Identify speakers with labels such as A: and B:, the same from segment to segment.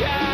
A: Yeah.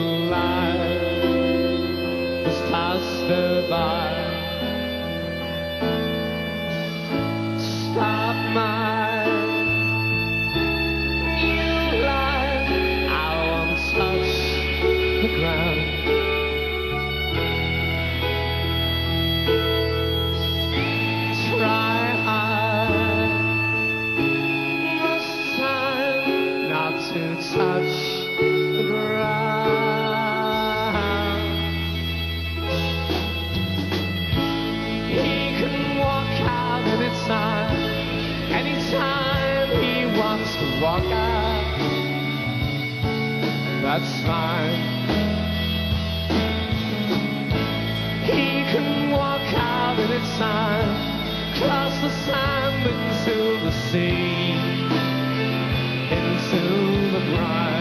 A: life has passed her by. Stop my that's fine. He can walk out any time, cross the sand into the sea, into the bright.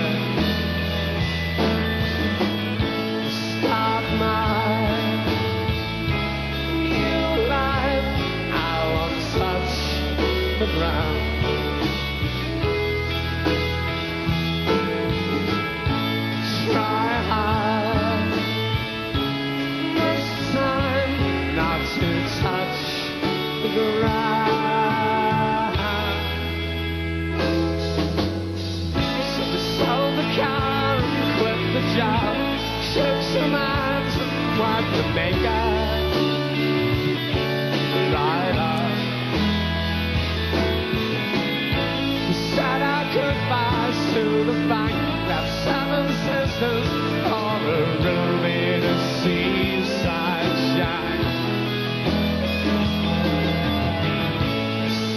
A: the fact that seven sisters are a room in a seaside shine.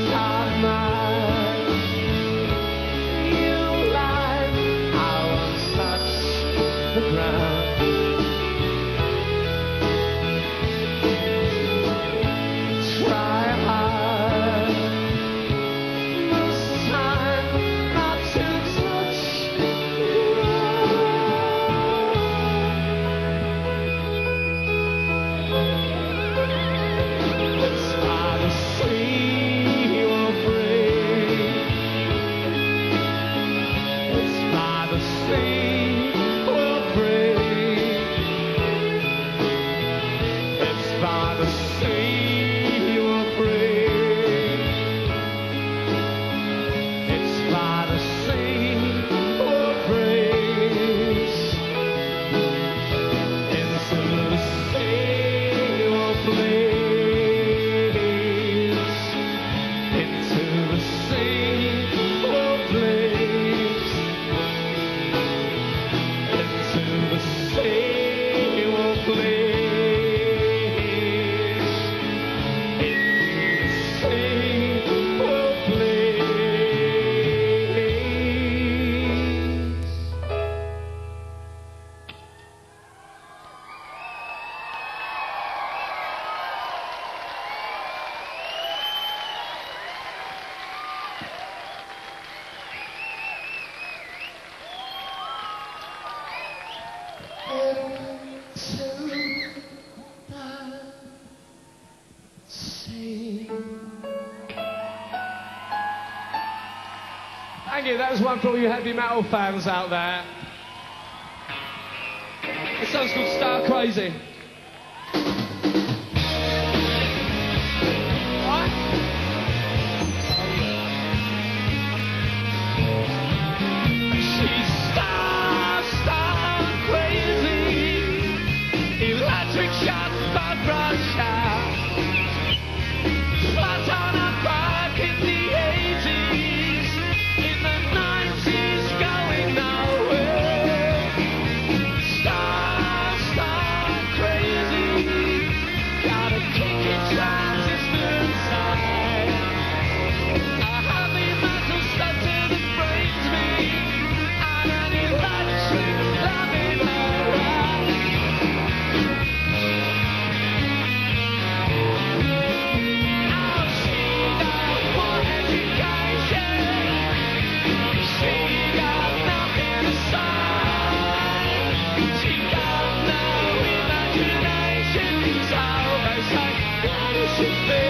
A: Starlight, you light, I will touch the ground. Thank you. That was one for all you heavy metal fans out there. This sounds called Starcrazy. It's